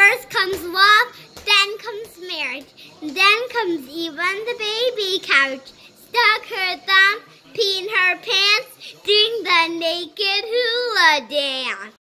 First comes love, then comes marriage, then comes even the baby couch, Stuck her thumb, peeing her pants, doing the naked hula dance.